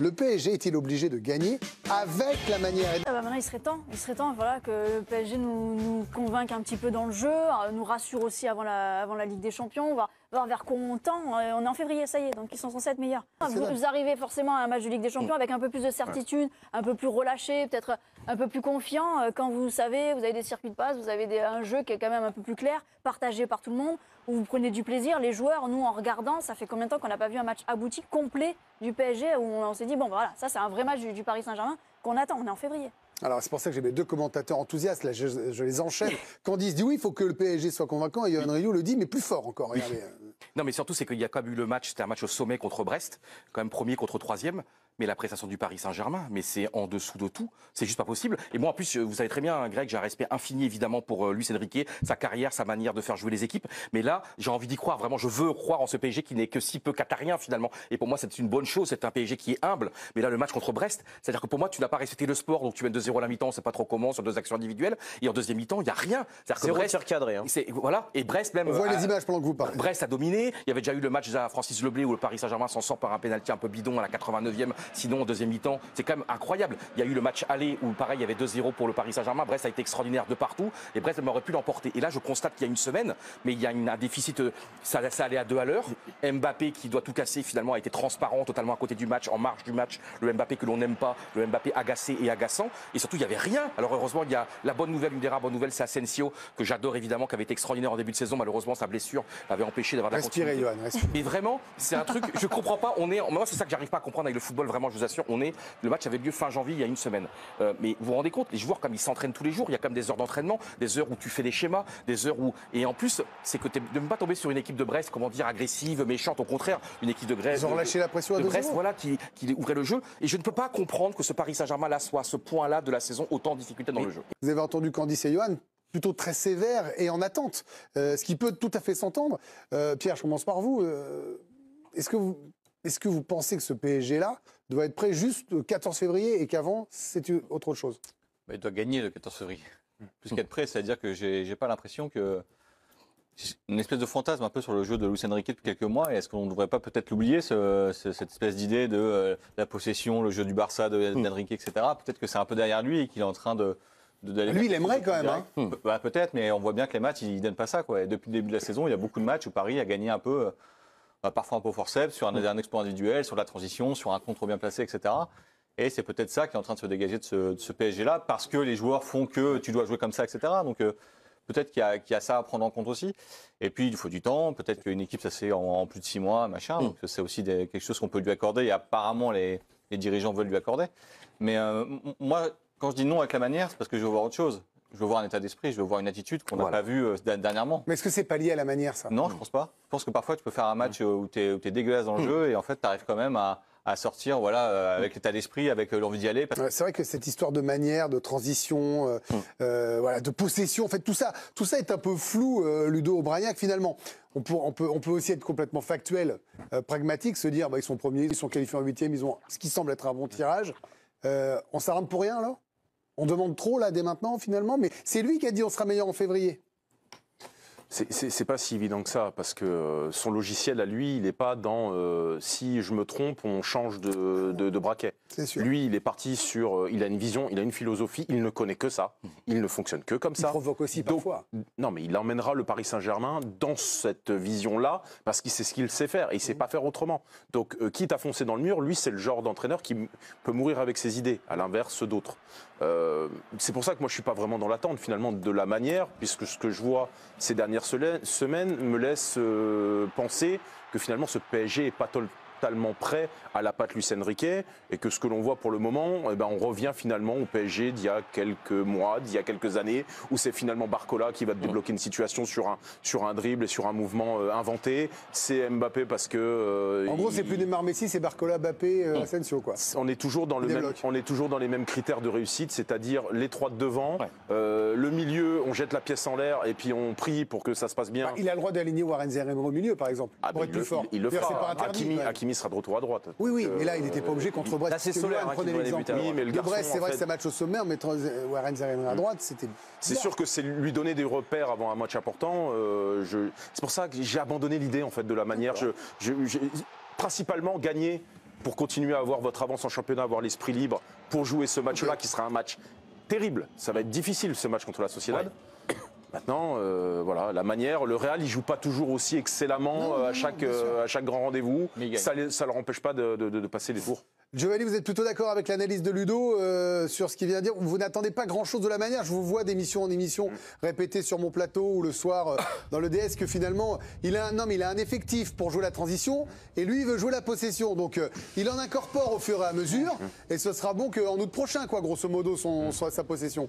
Le PSG est-il obligé de gagner avec la manière ah bah Maintenant, il serait temps. Il serait temps voilà, que le PSG nous, nous convainque un petit peu dans le jeu, euh, nous rassure aussi avant la, Ligue des Champions. Vers quoi on tend. Euh, on est en février, ça y est, donc ils sont censés être meilleurs. Vous, vous, arrivez forcément à un match de Ligue des Champions avec un peu plus de certitude, un peu plus relâché, peut-être un peu plus confiant. Euh, quand vous savez, vous avez des circuits de passe, vous avez un jeu qui est quand même un peu plus clair, partagé par tout le monde, où vous prenez du plaisir. Les joueurs, nous, en regardant, ça fait combien de temps qu'on n'a pas vu un match abouti, complet du PSG, où on, s'est dit, bon, voilà, ça c'est un vrai match du, Paris Saint-Germain qu'on attend, on est en février. Alors c'est pour ça que j'ai mes deux commentateurs enthousiastes, là je, les enchaîne. Candice dit oui, il faut que le PSG soit convaincant, et Yohan Rio le dit, mais plus fort encore. Regardez. Non mais surtout c'est qu'il y a quand même eu le match, c'était un match au sommet contre Brest, quand même premier contre troisième mais la prestation du Paris Saint-Germain, mais c'est en dessous de tout. C'est juste pas possible. Et moi, en plus, vous savez très bien, Greg, j'ai un respect infini évidemment pour euh, Luis Enrique, sa carrière, sa manière de faire jouer les équipes. Mais là, j'ai envie d'y croire. Vraiment, je veux croire en ce PSG qui n'est que si peu qatarien finalement. Et pour moi, c'est une bonne chose. C'est un PSG qui est humble. Mais là, le match contre Brest, c'est-à-dire que pour moi, tu n'as pas respecté le sport, donc tu mènes de 0 à la mi-temps, on sait pas trop comment, sur deux actions individuelles. Et en deuxième mi-temps, il y a rien. C'est Brest cadré. Hein. Voilà. Et Brest même. On voit les euh, images pendant que vous parlez. Brest a dominé. Il y avait déjà eu le match à Francis Leblé où le Paris Saint-Germain s'en sort par un pénalty un peu bidon à la 89e. Sinon, en deuxième mi c'est quand même incroyable. Il y a eu le match aller où, pareil, il y avait 2-0 pour le Paris Saint-Germain. Brest a été extraordinaire de partout et Brest aurait pu l'emporter. Et là, je constate qu'il y a une semaine, mais il y a un déficit, euh, ça, allait à deux à l'heure. Mbappé qui doit tout casser, finalement, a été transparent, totalement à côté du match, en marge du match. Le Mbappé que l'on n'aime pas, le Mbappé agacé et agaçant. Et surtout, il n'y avait rien. Alors, heureusement, il y a la bonne nouvelle, une des rares bonnes nouvelles, c'est Asensio, que j'adore évidemment, qui avait été extraordinaire en début de saison. Malheureusement, sa blessure l'avait empêché d'avoir la continuité. Johan, Mais vraiment, c'est un truc, je comprends pas. On est, moi, c'est ça que j'arrive pas à comprendre avec le football, vraiment, je vous assure. On est, le match avait lieu fin janvier, il y a une semaine. Euh, mais vous vous rendez compte, les joueurs, comme ils s'entraînent tous les jours, il y a quand même des heures d'entraînement, des heures où tu fais des schémas, des heures où. Et en plus, c'est que de ne pas tomber sur une équipe de Brest, comment dire, agressive, méchante, au contraire, une équipe de Brest. Ils ont relâché la pression à de Brest, voilà, qui, qui ouvrait le jeu. Et je ne peux pas comprendre que ce Paris Saint-Germain là soit à ce point-là de la saison autant en difficulté dans le jeu. Vous avez entendu Candice et Johan plutôt très sévère et en attente, euh, ce qui peut tout à fait s'entendre. Euh, Pierre, je commence par vous. Est-ce que vous est-ce que vous pensez que ce PSG-là doit être prêt juste le 14 février et qu'avant, c'est autre chose bah, Il doit gagner le 14 février. Plus qu'être prêt, c'est-à-dire que j'ai n'ai pas l'impression que. Une espèce de fantasme un peu sur le jeu de Luis Enrique depuis quelques mois. Est-ce qu'on ne devrait pas peut-être l'oublier, cette espèce d'idée de euh, la possession, le jeu du Barça, de hmm. Enrique, etc. Peut-être que c'est un peu derrière lui et qu'il est en train de. lui, il aimerait quand même. Hein. Bah, peut-être, mais on voit bien que les matchs, il ne donne pas ça. Quoi. depuis le début de la saison, il y a beaucoup de matchs où Paris a gagné un peu bah, parfois un peu forceps, sur un, un, exploit individuel, sur la transition, sur un contre bien placé, etc. Et c'est peut-être ça qui est en train de se dégager de ce, PSG-là, parce que les joueurs font que tu dois jouer comme ça, etc. Donc euh, peut-être qu'il y, a ça à prendre en compte aussi. Et puis il faut du temps. Peut-être qu'une équipe, ça fait en, plus de six mois, machin. Mm. Donc c'est aussi quelque chose qu'on peut lui accorder. Et apparemment, les, dirigeants veulent lui accorder. Mais euh, moi, quand je dis non avec la manière, c'est parce que je veux voir autre chose je veux voir un état d'esprit, je veux voir une attitude qu'on n'a pas vue euh, dernièrement. Mais est-ce que c'est pas lié à la manière, ça? Non, je pense pas. Je pense que parfois, tu peux faire un match mm. où tu es, es, dégueulasse dans le mm. jeu et en fait, tu arrives quand même à, à sortir voilà, euh, avec l'état d'esprit, avec euh, l'envie d'y aller. C'est vrai que cette histoire de manière, de transition, mm. voilà, de possession, en fait, tout ça, tout ça est un peu flou, Ludo Aubragnac, finalement. On peut, on, peut, on peut, aussi être complètement factuel, pragmatique, se dire bah, ils sont premiers, ils sont qualifiés en huitième, ils ont ce qui semble être un bon tirage. on s'arrête pour rien, alors? On demande trop là dès maintenant finalement, mais c'est lui qui a dit on sera meilleur en février. C'est pas si évident que ça, parce que euh, son logiciel à lui, il n'est pas dans euh, si je me trompe, on change de, de, braquet. Lui, il est parti sur. Euh, il a une vision, il a une philosophie, il ne connaît que ça. Il ne fonctionne que comme ça. Il provoque aussi parfois. Non, mais il emmènera le Paris Saint-Germain dans cette vision-là, parce qu'il sait ce qu'il sait faire et il ne sait pas faire autrement. Donc, quitte à foncer dans le mur, lui, c'est le genre d'entraîneur qui peut mourir avec ses idées, à l'inverse d'autres. Euh, c'est pour ça que moi je suis pas vraiment dans l'attente finalement de la manière, puisque ce que je vois ces dernières semaines me laisse euh, penser que finalement ce PSG est pas totalement prêt à la patte Luis Enrique et que ce que l'on voit pour le moment, eh ben, on revient finalement au PSG d'il y a quelques mois, d'il y a quelques années, où c'est finalement Barcola qui va te débloquer une situation sur un, sur un dribble et sur un mouvement euh, inventé. C'est Mbappé parce que. Euh, en gros, c'est plus Neymar Messi, c'est Barcola, Mbappé, euh, Asensio. Quoi. On, est toujours dans le même, on est toujours dans les mêmes critères de réussite, c'est-à-dire les trois de devant, le milieu, on jette la pièce en l'air et puis on prie pour que ça se passe bien. Bah, il a le droit d'aligner Warren Zerem au milieu, par exemple, ah, pour être plus fort. Il, le fera. Hakimi, sera de retour à droite. Oui, oui, mais là, il n'était pas obligé contre Brest. Là, c'est Solaire hein, l'exemple. Oui, mais le Brest, c'est vrai que c'est un match au sommaire, mais Warren Zerem à droite, c'était. C'est sûr que c'est lui donner des repères avant un match important. Euh, c'est pour ça que j'ai abandonné l'idée en fait de la manière. Je, principalement gagner pour continuer à avoir votre avance en championnat, avoir l'esprit libre, pour jouer ce match-là, qui sera un match terrible. Ça va être difficile ce match contre la Sociedad. Maintenant, euh, voilà, la manière, le Real, il joue pas toujours aussi excellemment euh, à, chaque, euh, à chaque grand rendez-vous. Ça ne leur empêche pas de, de- de passer les tours. Giovanni, vous êtes plutôt d'accord avec l'analyse de Ludo euh, sur ce qu'il vient de dire Vous n'attendez pas grand-chose de la manière. Je vous vois d'émission en émission répéter sur mon plateau ou le soir euh, dans le DS que finalement, il a, un, non, mais il a un effectif pour jouer la transition et lui, il veut jouer la possession. Donc, euh, il en incorpore au fur et à mesure et ce sera bon qu'en août prochain, quoi, grosso modo, son, son- sa possession.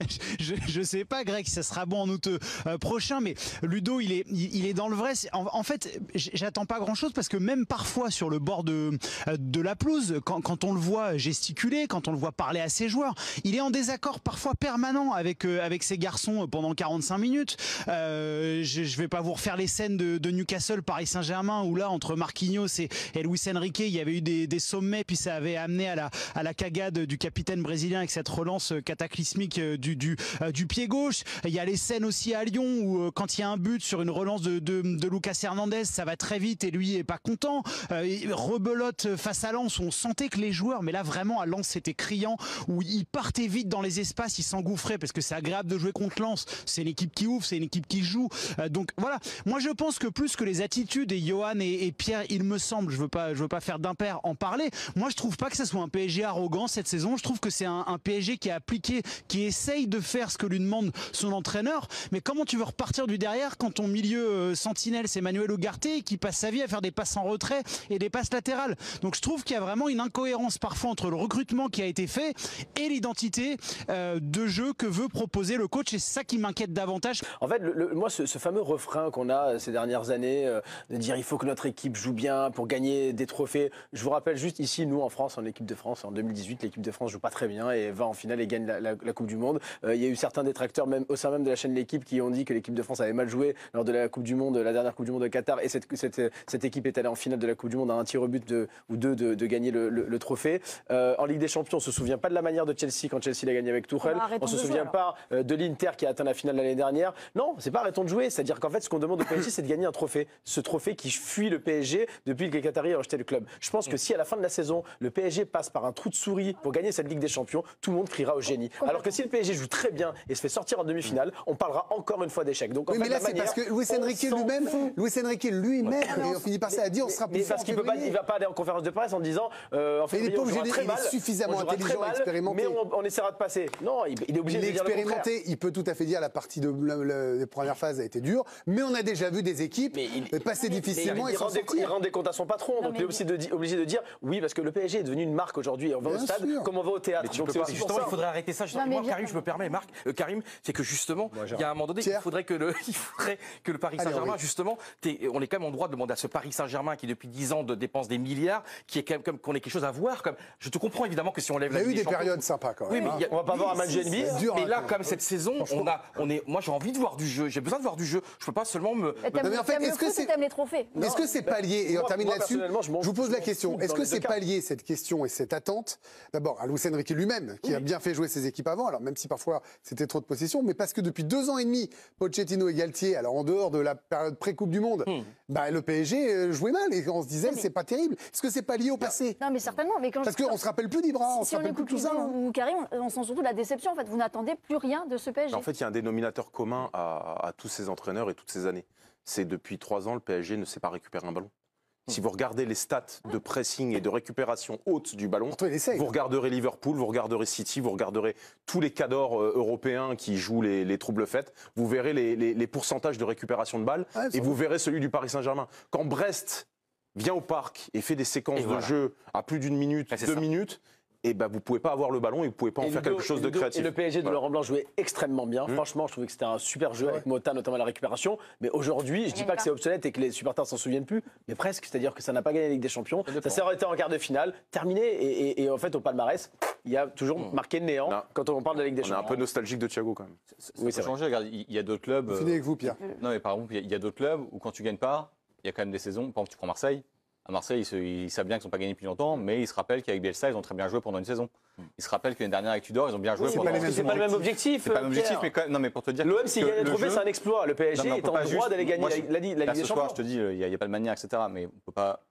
je, je sais pas, Greg, ça sera bon en août euh, prochain, mais Ludo, il est, il, est dans le vrai. En, fait, j'attends pas grand chose parce que même parfois sur le bord de, euh, de la pelouse, quand, quand on le voit gesticuler, quand on le voit parler à ses joueurs, il est en désaccord parfois permanent avec, euh, avec ses garçons pendant 45 minutes. Euh, je, je vais pas vous refaire les scènes de, de Newcastle, Paris Saint-Germain, où là, entre Marquinhos et, et Luis Enrique, il y avait eu des, des sommets, puis ça avait amené à la, à la cagade du capitaine brésilien avec cette relance cataclysmique euh, du pied gauche. Il y a les scènes aussi à Lyon où euh, quand il y a un but sur une relance de, de, Lucas Hernandez, ça va très vite et lui est pas content. Euh, il rebelote face à Lens, on sentait que les joueurs, mais là vraiment à Lens c'était criant, où ils partaient vite dans les espaces, ils s'engouffraient parce que c'est agréable de jouer contre Lens. C'est une équipe qui ouvre, c'est une équipe qui joue. Donc voilà, moi je pense que plus que les attitudes et Johan et, Pierre, il me semble, je veux pas, je veux pas faire d'impair en parler. Moi je trouve pas que ça soit un PSG arrogant cette saison. Je trouve que c'est un, PSG qui a appliqué, qui de faire ce que lui demande son entraîneur. Mais comment tu veux repartir du derrière quand ton milieu euh, sentinelle c'est Manuel Ugarte qui passe sa vie à faire des passes en retrait et des passes latérales. Donc je trouve qu'il y a vraiment une incohérence parfois entre le recrutement qui a été fait et l'identité euh, de jeu que veut proposer le coach. Et c'est ça qui m'inquiète davantage. En fait, moi, ce, fameux refrain qu'on a euh, ces dernières années, de dire il faut que notre équipe joue bien pour gagner des trophées. Je vous rappelle juste ici, nous en France, en équipe de France, en 2018, l'équipe de France joue pas très bien et va en finale et gagne la Coupe du Monde. Euh, il y a eu certains détracteurs, même au sein même de la chaîne L'équipe, qui ont dit que l'équipe de France avait mal joué lors de la Coupe du Monde, la dernière Coupe du Monde de Qatar, et cette, cette, cette équipe est allée en finale de la Coupe du Monde à un tir au but de, ou deux de, de gagner le, le- le trophée. Euh, en Ligue des Champions, on se souvient pas de la manière de Chelsea quand Chelsea l'a gagné avec Tuchel. Arrêtons on se jouer, souvient pas euh, de l'Inter qui a atteint la finale l'année dernière. Non, c'est pas arrêtons de jouer. C'est-à-dire qu'en fait, ce qu'on demande au PSG, c'est de gagner un trophée. Ce trophée qui fuit le PSG depuis que les Qataris ont acheté le club. Je pense que si à la fin de la saison, le PSG passe par un trou de souris pour gagner cette Ligue des Champions, tout le monde criera au génie. Alors que si le PSG joue très bien et se fait sortir en demi-finale, on parlera encore une fois d'échec. Donc en Oui, fait, mais là, c'est parce que Luis Enrique lui-même. Luis Enrique lui-même, on finit par ça à dire, on sera Mais plus fort parce qu'il peut pas, il va pas aller en conférence de presse en disant euh, en Mais il est très il est mal, suffisamment intelligent, mal, expérimenté. mais on, on essaiera de passer. Non, il, il est obligé Il de dire expérimenté, il peut tout à fait dire la partie de la, premières phases a été dure, mais on a déjà vu des équipes Mais passer Mais difficilement il, et rend des, il sortir. rend des comptes à son patron, donc mais il est aussi obligé de dire oui, parce que le PSG est devenu une marque aujourd'hui. On va au stade comme on va au théâtre. Mais Donc peux c'est pas- aussi pour justement, ça. il faudrait arrêter ça. Mais je me permets, Marc, euh, Karim, c'est que justement, il y a un moment donné, il faudrait que le, il faudrait que le Paris Saint-Germain, oui. justement, on est quand même en droit de demander à ce Paris Saint-Germain qui depuis 10 ans de dépense des milliards, qui est quand même comme qu'on ait quelque chose à voir. Comme, je te comprends évidemment que si on lève Il y a la eu des périodes sympas quand Oui, même. mais hein. a- On va pas voir un match dur, mais hein, là, quand comme même. cette saison, on a, on est, moi j'ai envie de voir du jeu. J'ai besoin de voir du jeu. Je peux pas seulement me. Mais en fait, est-ce que c'est- les trophées Est-ce que c'est pallié Et on termine là-dessus. personnellement, je vous pose la question. Est-ce que c'est pallié cette question et cette attente? D'abord, à Luis Enrique lui-même, qui a bien fait jouer ses équipes avant, alors même si parfois c'était trop de possession, mais parce que depuis deux ans et demi, Pochettino et Galtier, alors en dehors de la période pré-Coupe du Monde, Hmm. bah, le PSG euh, jouait mal et on se disait mais- c'est pas terrible. Est-ce que c'est pas lié au passé? Non, mais certainement. Mais quand Parce qu'on se rappelle plus d'Ibra, on si se on rappelle plus tout ça. Hein. ou Karim, on, on sent surtout de la déception. En fait, vous n'attendez plus rien de ce PSG. En fait, il y a un dénominateur commun à, à tous ces entraîneurs et toutes ces années. C'est depuis trois ans, le PSG ne sait pas récupérer un ballon. Si vous regardez les stats de pressing et de récupération haute du ballon, vous regarderez Liverpool, vous regarderez City, vous regarderez tous les cadors euh, européens qui jouent les, les troubles faites, vous verrez les, les- les pourcentages de récupération de balles Ouais, et vous verrez celui du Paris Saint-Germain. Quand Brest vient au parc et fait des séquences Et de voilà. jeu à plus d'une minute, Ouais, deux ça. minutes, et ben vous pouvez pas avoir le ballon et vous pouvez pas en Et faire Ludo- quelque chose de Ludo- créatif. Et le PSG de Voilà. Laurent Blanc jouait extrêmement bien. Mmh. Franchement, je trouvais que c'était un super jeu avec Mota, notamment la récupération. Mais aujourd'hui, je dis pas que c'est obsolète et que les supporters s'en souviennent plus, mais presque. C'est-à-dire que ça n'a pas gagné la Ligue des Champions. Ça s'est arrêté en quart de finale, terminé. Et, et- et en fait, au palmarès, il y a toujours marqué néant Non. quand on parle de la Ligue des On est un Champions. peu nostalgique de Thiago quand même. Ça Oui, c'est vrai. changer. Regarde, il y a d'autres clubs. Finis euh, avec vous, Pierre. Non, mais par exemple, il y a- il y a, d'autres clubs où quand tu gagnes pas, il y a quand même des saisons. Par exemple, tu prends Marseille. À Marseille, ils, savent bien qu'ils n'ont pas gagné depuis longtemps, mais ils se rappellent qu'avec Bielsa, ils ont très bien joué pendant une saison. Hmm. Ils se rappellent que l'année dernière avec Tudor, ils ont bien joué. pendant une saison. c'est pas le même objectif. C'est pas le même objectif, mais non, mais pour te dire. L'OM, s'il gagne le trophée, c'est un exploit. Le PSG est en droit d'aller gagner la, Ligue des Champions. je te dis, il n'y a, pas de manière, etc. Mais on ne peut pas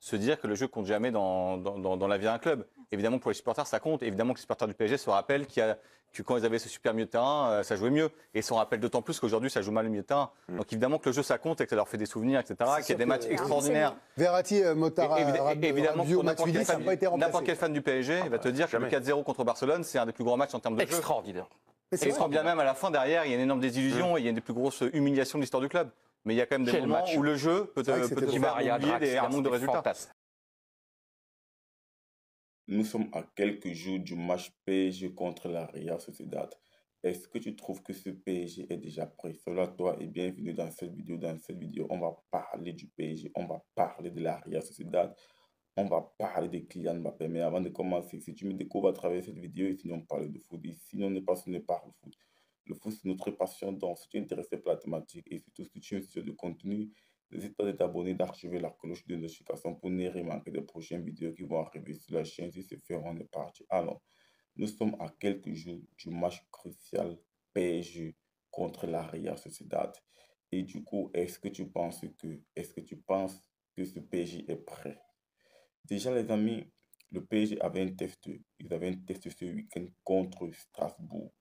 se dire que le jeu compte jamais dans, dans, la vie d'un club. Évidemment, pour les supporters, ça compte. Évidemment que les supporters du PSG se rappellent qu'il y a que quand ils avaient ce super milieu de terrain, euh, ça jouait mieux. Et ils s'en rappellent d'autant plus qu'aujourd'hui, ça joue mal le milieu de terrain. Mm. Donc évidemment que le jeu, ça compte et que ça leur fait des souvenirs, etc. Qu'il y a des matchs extraordinaires. Verratti, euh, Motara, évidemment, n'importe quel, fan du PSG, va te dire que le 4-0 contre Barcelone, c'est un des plus grands matchs en termes de jeu. Extraordinaire. Et quand bien même à la fin, derrière, il y a une énorme désillusion mm. et il y a une des plus grosses humiliations de l'histoire du club. Mais il y a quand même des moments où le jeu peut te, peut te faire oublier un manque de résultats. Nous sommes à quelques jours du match PSG contre la Real. Est-ce que tu trouves que ce PSG est déjà prêt? Cela toi et bienvenue dans cette vidéo. Dans cette vidéo, on va parler du PSG, on va parler de la Real on va parler de Kylian Mbappé. Mais avant de commencer, si tu me découvres à travers cette vidéo, et sinon on parle de foot, et sinon on n'est pas sur par le foot. Le foot, c'est notre passion. Donc, si tu es intéressé par la thématique et surtout si tu es sur de contenu, n'hésite pas à t'abonner, d'activer la cloche de notification pour ne rien manquer des prochaines vidéos qui vont arriver sur la chaîne. Si c'est fait, on est parti. Alors, nous sommes à quelques jours du match crucial PSG contre la Real. Et du coup, est-ce que tu penses que, est-ce que tu penses que ce PSG est prêt? Déjà, les amis, le PSG avait un test, ils avaient un test ce week-end contre Strasbourg.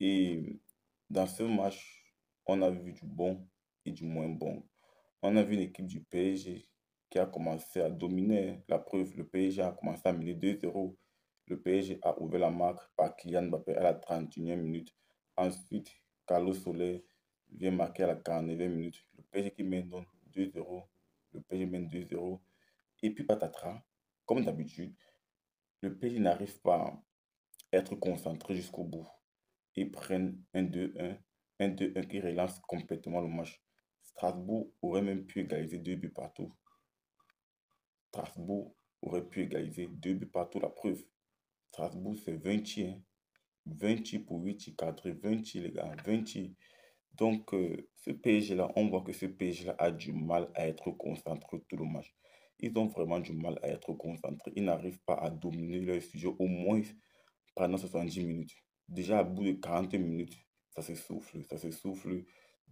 Et dans ce match, on a vu du bon et du moins bon. On a vu une équipe du PSG qui a commencé à dominer. La preuve, le PSG a commencé à mener 2-0 le PSG a ouvert la marque par Kylian Mbappé à la 31e minute. Ensuite, Carlos Soler vient marquer à la 49e minute. Le PSG qui mène donc 2-0. Le PSG mène 2-0. Et puis patatras, comme d'habitude, le PSG n'arrive pas à être concentré jusqu'au bout. Ils prennent un 2-1, un 2-1 qui relance complètement le match. Strasbourg aurait même pu égaliser deux buts partout. Strasbourg aurait pu égaliser deux buts partout, la preuve. Strasbourg, c'est 20 20 pour 8 4, 20 les gars, 20 Donc, euh, ce PSG-là, on voit que ce PSG-là a du mal à être concentré tout le match. Ils ont vraiment du mal à être concentrés. Ils n'arrivent pas à dominer leur sujet au moins pendant 70 minutes. Déjà, à bout de 40 minutes, ça se souffle, ça se souffle.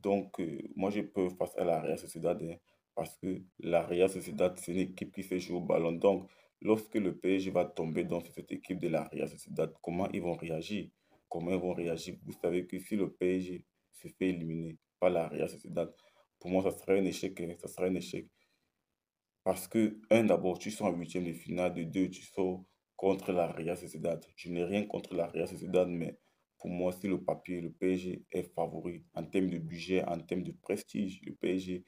Donc, euh, moi, j'ai peur face à la Real hein, parce que la Real c'est une équipe qui fait jouer au ballon. Donc, lorsque le PSG va tomber dans cette équipe de la Real comment ils vont réagir? Comment ils vont réagir? Vous savez que si le PSG se fait éliminer par la Real pour moi, ça serait un échec. Hein, ça serait un échec. Parce que, un, d'abord, tu sors en huitième de finale. De deux, tu sors contre la Real Sociedad. Je n'ai rien contre la Real mais pour moi, si le papier, le PSG est favori en termes de budget, en termes de prestige, le PSG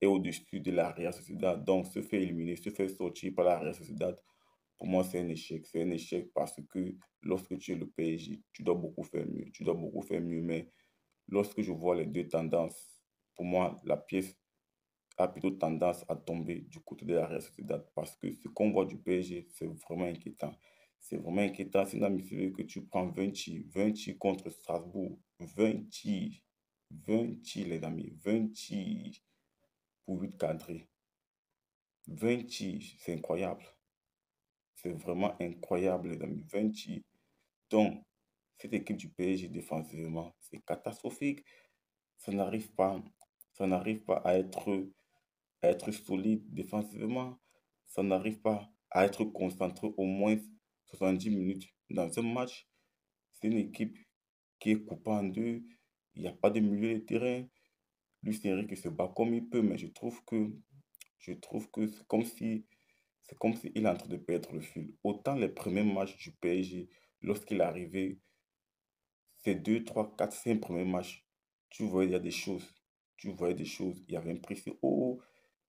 est au-dessus de la Real Sociedad. Donc, se faire éliminer, se faire sortir par la Real Sociedad, pour moi, c'est un échec. C'est un échec parce que lorsque tu es le PSG, tu dois beaucoup faire mieux. Tu dois beaucoup faire mieux. Mais lorsque je vois les deux tendances, pour moi, la pièce a plutôt tendance à tomber du côté de la Real Sociedad parce que ce qu'on voit du PSG, c'est vraiment inquiétant. C'est vraiment inquiétant. C'est une que tu prends 20 20 contre Strasbourg, 20 20 les amis, 20 pour 8 cadrés. 20 c'est incroyable. C'est vraiment incroyable, les amis. 20 Donc, cette équipe du PSG défensivement, c'est catastrophique. Ça n'arrive pas, ça n'arrive pas à être, à être solide défensivement. Ça n'arrive pas à être concentré au moins 70 minutes dans un match. C'est une équipe qui est coupée en deux. Il n'y a pas de milieu de terrain. C'est qui se bat comme il peut, mais je trouve que je trouve que c'est comme si c'est comme s'il est en train de perdre le fil. Autant les premiers matchs du PSG, lorsqu'il est arrivé, ces deux, trois, quatre, cinq premiers matchs, tu voyais il y a des choses. Tu voyais des choses. Il y avait un précis haut,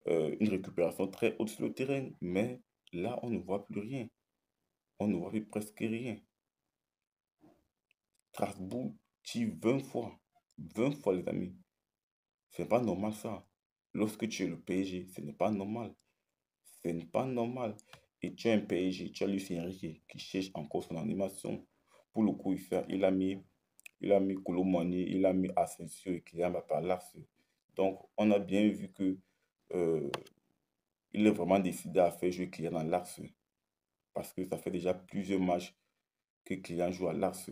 euh, une récupération très haute sur le terrain, mais là, on ne voit plus rien. On ne voit plus presque rien. Strasbourg tire 20 fois. 20 fois, les amis. Ce n'est pas normal ça. Lorsque tu es le PSG, ce n'est pas normal. Ce n'est pas normal. Et tu es un PSG, tu as Lucien Enrique qui cherche encore son animation. Pour le coup, il, a mis, il a mis il a mis Asensio et Kylian Mbappé Donc, on a bien vu que euh, il est vraiment décidé à faire jouer Kylian à l'axe. Parce que ça fait déjà plusieurs matchs que Kylian joue à l'axe.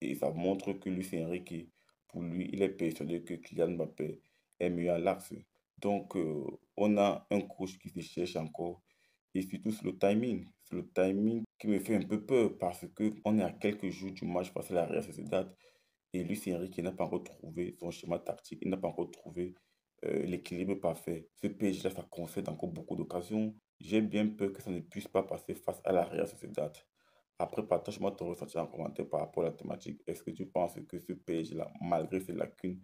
Et ça montre que Luis Enrique, pour lui, il est persuadé que Kylian Mbappé est mieux à l'axe. Donc, euh, on a un coach qui se cherche encore. Et surtout sur le timing. C'est le timing qui me fait un peu peur parce qu'on est à quelques jours du match face à la Real Sociedad. Et Luis Enrique n'a pas encore trouvé son schéma tactique. Il n'a pas encore trouvé euh, l'équilibre parfait. Ce PSG-là, ça concède encore beaucoup d'occasions. J'ai bien peur que ça ne puisse pas passer face à la Real Sociedad. Après, partage-moi ton ressenti en commentaire par rapport à la thématique. Est-ce que tu penses que ce PSG-là, malgré ses lacunes,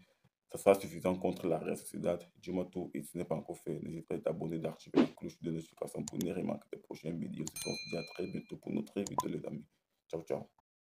ça sera suffisant contre la Real Sociedad Dis-moi tout et si ce n'est pas encore fait, n'hésite pas à t'abonner, d'activer la cloche de notification pour ne rien manquer des prochaines vidéos. On se dit à très bientôt pour notre vidéo les amis. Ciao, ciao.